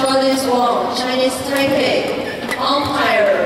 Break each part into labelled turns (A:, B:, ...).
A: Chinese Wong, Chinese Taipei, umpire.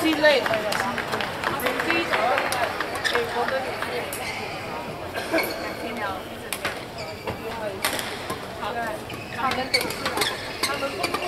B: 先嚟，先知咗嘅，佢講咗其他嘢咧。
C: 日
D: 又一直俾我，
B: 要去，好啊，好，咁樣做，咁。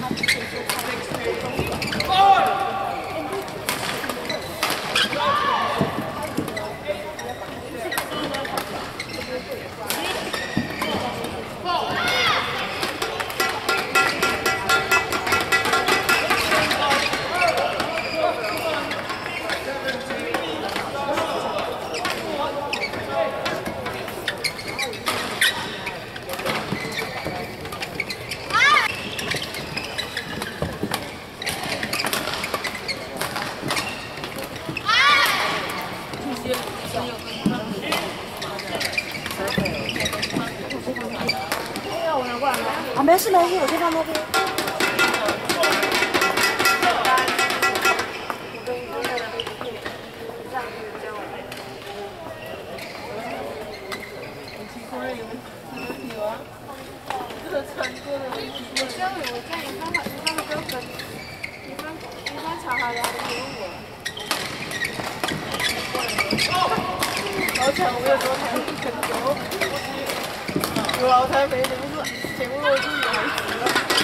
B: not to take your public experience. 查好了，你问我。好巧，我有多台很多，有老太没，名字？请问我自己还死了。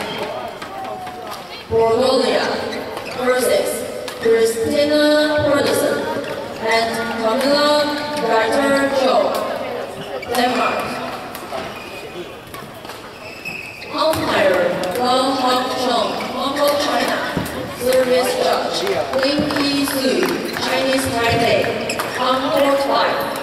A: Mongolia versus Christina Pedersen and Camilla Ryder Joe, Denmark. Umpire Wang Hongchong, Mongol China. Service judge Lin Yi Su, Chinese Taipei. Court five,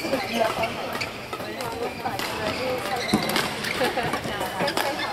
A: Thank you.